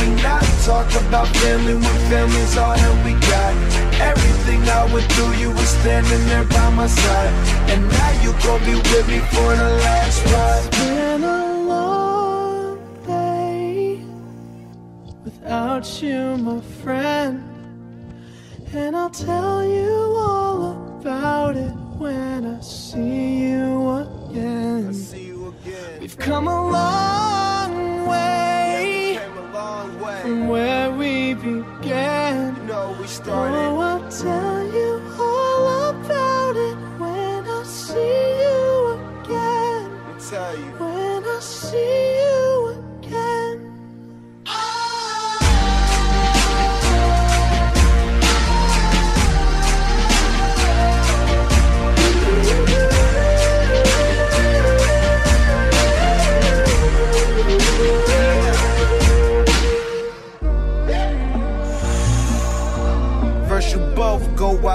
We not talk about family when family's all that we got? Everything I went through, you were standing there by my side. And now you gon' be with me for the last ride. Been a long day without you, my friend. And I'll tell you all about it when I see you again. See you again. We've come a began. You know we started. Oh, I'll tell you all about it when I see you again. Me tell you. When I see you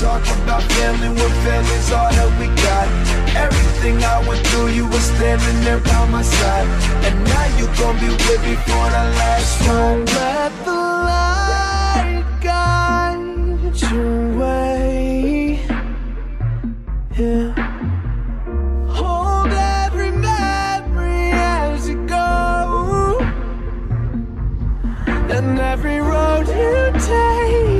talk about family when family's all that we got? Everything I went through, you were standing there by my side. And now you gon' be with me for the last ride. Let the light guide your way. Yeah. Hold every memory as you go. And every road you take